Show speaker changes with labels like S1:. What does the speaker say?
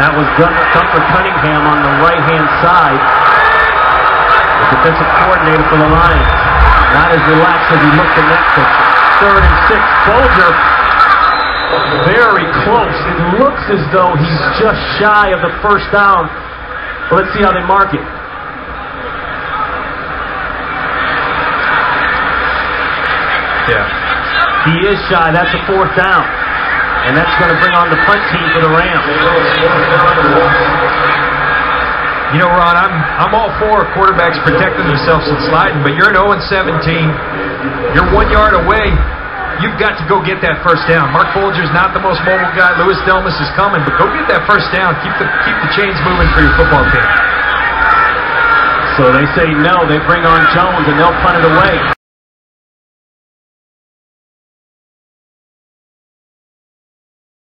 S1: That was Gunther Cunningham on the right-hand side. The defensive coordinator for the Lions. Not as relaxed as he looked in that picture. Third and six. Bulger very close. It looks as though he's just shy of the first down. But let's see how they mark it.
S2: Yeah.
S1: He is shy. That's a fourth down. And that's going to bring on the punt team for the Rams.
S2: You know, Ron, I'm I'm all for quarterbacks protecting themselves and sliding, but you're an 0 17. You're one yard away. You've got to go get that first down. Marc Bulger's not the most mobile guy. Louis Delmas is coming, but go get that first down. Keep the keep the chains moving for your football team.
S1: So they say no. They bring on Jones and they'll punt it away.